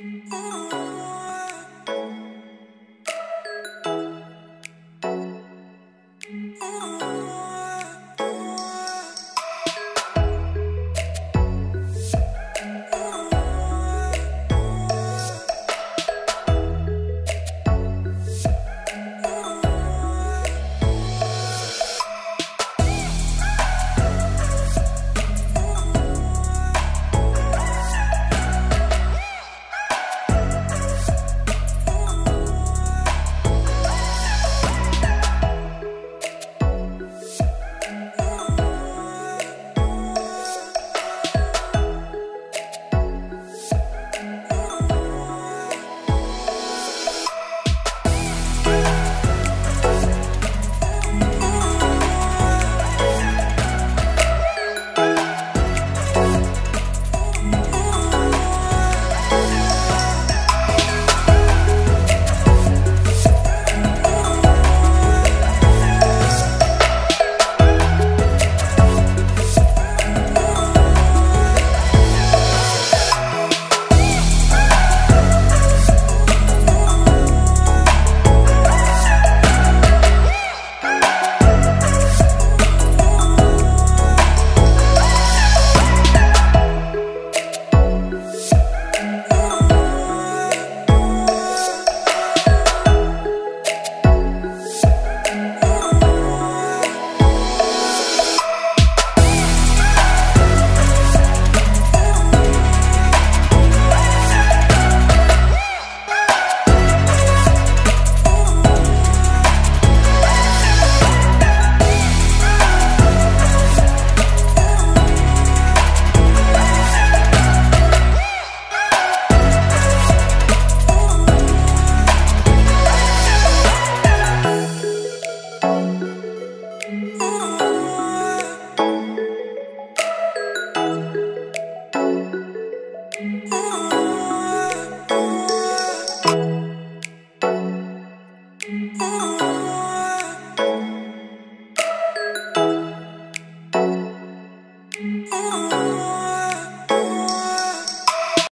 Oh. Oh. oh, oh.